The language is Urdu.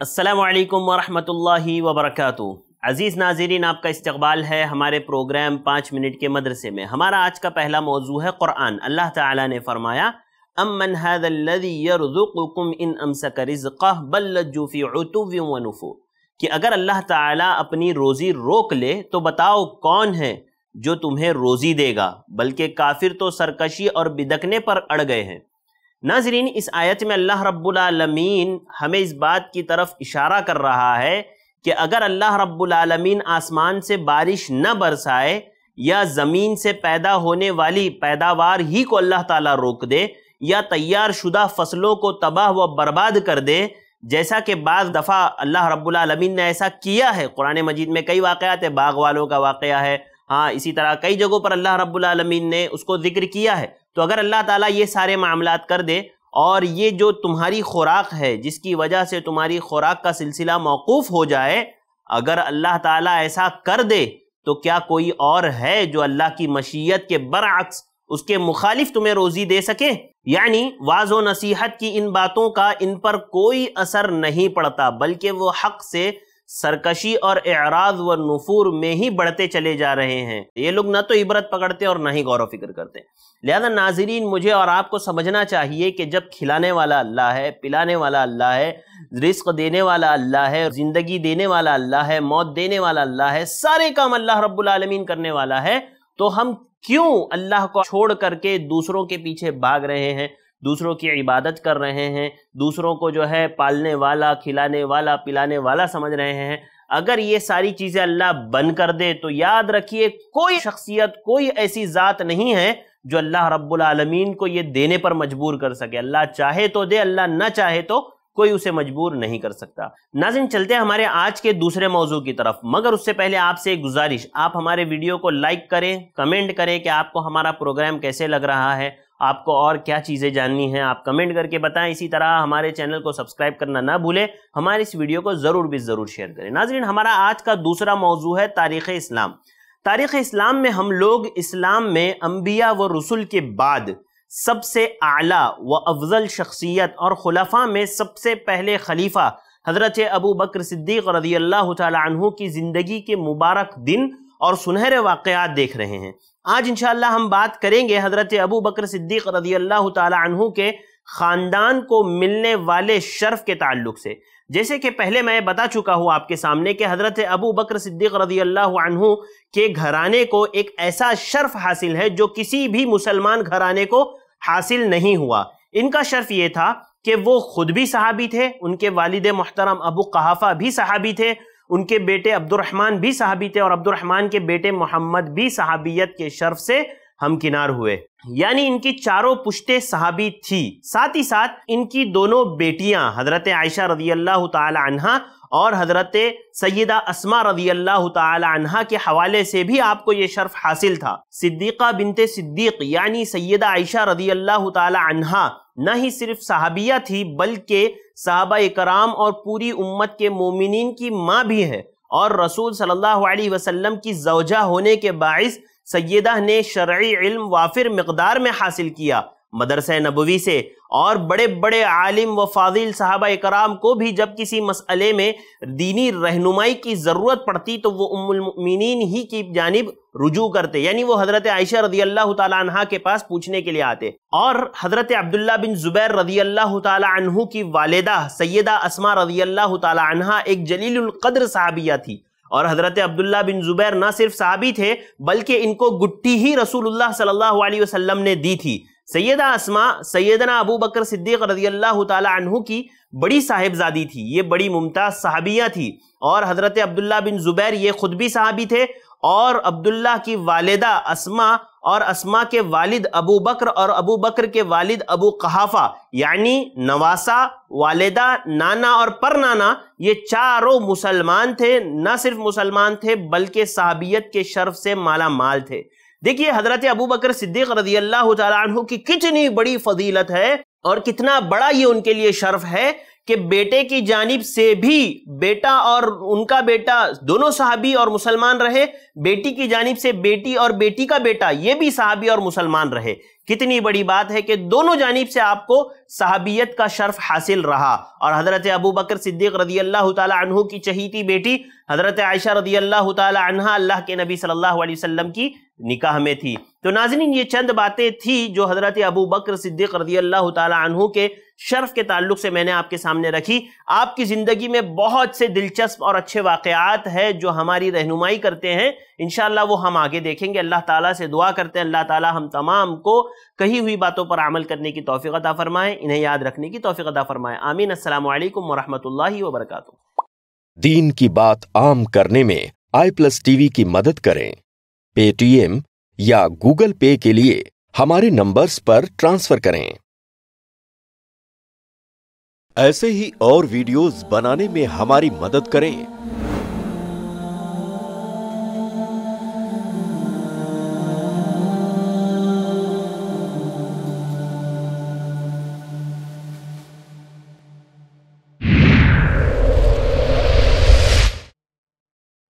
السلام علیکم ورحمۃ اللہ وبرکاتہ۔ عزیز ناظرین، آپ کا استقبال ہے ہمارے پروگرام پانچ منٹ کے مدرسے میں۔ ہمارا آج کا پہلا موضوع ہے قرآن۔ اللہ تعالیٰ نے فرمایا، امن هذا الذي يرزقكم ان امسك رزقه بل لجوا في عتو ونفور کہ اگر اللہ تعالیٰ اپنی روزی روک لے، تو بتاؤ کون ہے جو تمہیں روزی دے گا؟ بلکہ کافر تو سرکشی اور بدکنے پر اڑ گئے ہیں۔ ناظرین، اس آیت میں اللہ رب العالمین ہمیں اس بات کی طرف اشارہ کر رہا ہے کہ اگر اللہ رب العالمین آسمان سے بارش نہ برسائے یا زمین سے پیدا ہونے والی پیداوار ہی کو اللہ تعالیٰ روک دے یا تیار شدہ فصلوں کو تباہ و برباد کر دے، جیسا کہ بعض دفعہ اللہ رب العالمین نے ایسا کیا ہے۔ قرآن مجید میں کئی واقعات ہیں، باغ والوں کا واقعہ ہے۔ ہاں اسی طرح کئی جگہوں پر اللہ رب العالمین نے اس کو ذکر کیا ہے۔ تو اگر اللہ تعالیٰ یہ سارے معاملات کر دے اور یہ جو تمہاری خوراک ہے، جس کی وجہ سے تمہاری خوراک کا سلسلہ موقوف ہو جائے، اگر اللہ تعالیٰ ایسا کر دے تو کیا کوئی اور ہے جو اللہ کی مشیت کے برعکس اس کے مخالف تمہیں روزی دے سکے؟ یعنی واض و نصیحت کی ان باتوں کا ان پر کوئی اثر نہیں پڑتا، بلکہ وہ حق سے سرکشی اور اعراض و نفور میں ہی بڑھتے چلے جا رہے ہیں۔ یہ لوگ نہ تو عبرت پکڑتے اور نہ ہی غور و فکر کرتے۔ لہذا ناظرین، مجھے اور آپ کو سمجھنا چاہیے کہ جب کھلانے والا اللہ ہے، پلانے والا اللہ ہے، رزق دینے والا اللہ ہے، زندگی دینے والا اللہ ہے، موت دینے والا اللہ ہے، سارے کام اللہ رب العالمین کرنے والا ہے، تو ہم کیوں اللہ کو چھوڑ کر کے دوسروں کے پیچھے بھاگ رہے ہیں؟ دوسروں کی عبادت کر رہے ہیں، دوسروں کو جو ہے پالنے والا، کھلانے والا، پلانے والا سمجھ رہے ہیں۔ اگر یہ ساری چیزیں اللہ بن کر دے تو یاد رکھیے، کوئی شخصیت، کوئی ایسی ذات نہیں ہے جو اللہ رب العالمین کو یہ دینے پر مجبور کر سکے۔ اللہ چاہے تو دے، اللہ نہ چاہے تو کوئی اسے مجبور نہیں کر سکتا۔ ناظرین، چلتے ہیں ہمارے آج کے دوسرے موضوع کی طرف۔ مگر اس سے پہلے آپ سے ایک گزارش۔ آپ ہمارے ویڈیو کو لائک کریں، کمنٹ کریں کہ آپ کو ہمارا پروگرام کیسے لگ رہا ہے۔ آپ کو اور کیا چیزیں جاننی ہیں آپ کمنٹ کر کے بتائیں اسی طرح ہمارے چینل کو سبسکرائب کرنا نہ بھولیں ہمارے اس ویڈیو کو ضرور بھی ضرور شیئر کریں ناظرین ہمارا آج کا دوسرا موضوع ہے تاریخ اسلام تاریخ اسلام میں ہم لوگ اسلام میں انبیاء و رسول کے بعد سب سے اعلیٰ و افضل شخصیت اور خلفاء میں سب سے پہلے خلیفہ حضرت ابو بکر صدیق رضی اللہ تعالی عنہ کی زندگی کے مبارک دن اور سنہرے واقعات دیکھ رہے ہیں۔ آج انشاءاللہ ہم بات کریں گے حضرت ابو بکر صدیق رضی اللہ تعالی عنہ کے خاندان کو ملنے والے شرف کے تعلق سے۔ جیسے کہ پہلے میں بتا چکا ہوں آپ کے سامنے کہ حضرت ابو بکر صدیق رضی اللہ عنہ کے گھرانے کو ایک ایسا شرف حاصل ہے جو کسی بھی مسلمان گھرانے کو حاصل نہیں ہوا۔ ان کا شرف یہ تھا کہ وہ خود بھی صحابی تھے، ان کے والد محترم ابو قحافہ بھی صحابی تھے ان کے بیٹے عبد الرحمن بھی صحابی تھے اور عبد الرحمن کے بیٹے محمد بھی صحابیت کے شرف سے ہم کنار ہوئے۔ یعنی ان کی چاروں پشتے صحابی تھی۔ ساتھ ہی ساتھ ان کی دونوں بیٹیاں حضرت عائشہ رضی اللہ تعالی عنہ اور حضرت سیدہ اسما رضی اللہ تعالی عنہ کے حوالے سے بھی آپ کو یہ شرف حاصل تھا۔ صدیقہ بنت صدیق یعنی سیدہ عائشہ رضی اللہ تعالی عنہ نہ ہی صرف صحابیہ تھی بلکہ صحابہ اکرام اور پوری امت کے مومنین کی ماں بھی ہے اور رسول صلی اللہ علیہ وسلم کی زوجہ ہونے کے باعث سیدہ نے شرعی علم وافر مقدار میں حاصل کیا۔ مدرسہ نبوی سے اور بڑے بڑے عالم و فاضل صحابہ اکرام کو بھی جب کسی مسئلے میں دینی رہنمائی کی ضرورت پڑتی تو وہ ام المؤمنین ہی کی جانب رجوع کرتے یعنی وہ حضرت عائشہ رضی اللہ تعالیٰ عنہ کے پاس پوچھنے کے لیے آتے۔ اور حضرت عبداللہ بن زبیر رضی اللہ تعالیٰ عنہ کی والدہ سیدہ اسما رضی اللہ تعالیٰ عنہ ایک جلیل القدر صحابیہ تھی۔ اور حضرت عبداللہ بن زبیر نہ صرف صحابی تھے، بلکہ ان کو گٹی ہی رسول اللہ صلی اللہ علیہ وسلم نے دی تھی۔ سیدہ اسما سیدنا ابو بکر صدیق رضی اللہ تعالی عنہ کی بڑی صاحبزادی تھی، یہ بڑی ممتاز صحابیہ تھی۔ اور حضرت عبداللہ بن زبیر یہ خود بھی صحابی تھے۔ اور عبداللہ کی والدہ اسما اور اسما کے والد ابو بکر اور ابو بکر کے والد ابو قحافہ یعنی نواسا، والدہ، نانا اور پر نانا یہ چاروں مسلمان تھے۔ نہ صرف مسلمان تھے، بلکہ صحابیت کے شرف سے مالا مال تھے۔ دیکھیے حضرت ابو بکر صدیق رضی اللہ تعالیٰ عنہ کی کتنی بڑی فضیلت ہے اور کتنا بڑا یہ ان کے لیے شرف ہے کہ بیٹے کی جانب سے بھی بیٹا اور ان کا بیٹا دونوں صحابی اور مسلمان رہے، بیٹی کی جانب سے بیٹی اور بیٹی کا بیٹا، یہ بھی صحابی اور مسلمان رہے۔ کتنی بڑی بات ہے کہ دونوں جانب سے آپ کو صحابیت کا شرف حاصل رہا۔ اور حضرت ابو بکر صدیق رضی اللہ تعالی عنہ کی چہیتی بیٹی، حضرت عائشہ رضی اللہ تعالی عنہ اللہ کے نبی صلی اللہ علیہ وسلم کی نکاح میں تھی۔ تو ناظرین، یہ چند باتیں تھی جو حضرت ابو بکر صدیق رضی اللہ تعالی عنہ کے شرف کے تعلق سے میں نے آپ کے سامنے رکھی۔ آپ کی زندگی میں بہت سے دلچسپ اور اچھے واقعات ہیں جو ہماری رہنمائی کرتے ہیں۔ انشاءاللہ وہ ہم آگے دیکھیں گے۔ اللہ تعالیٰ سے دعا کرتے ہیں۔ اللہ تعالیٰ ہم تمام کو کہی ہوئی باتوں پر عمل کرنے کی توفیق عطا فرمائے، انہیں یاد رکھنے کی توفیق عطا فرمائے۔ آمین۔ السلام علیکم ورحمۃ اللہ وبرکاتہ۔ دین کی بات عام کرنے میں آئی پلس ٹی وی کی مدد کریں۔ پے ٹی ایم یا گوگل پے کے لیے ہمارے نمبرز پر ٹرانسفر کریں۔ ایسے ہی اور ویڈیوز بنانے میں ہماری مدد کریں۔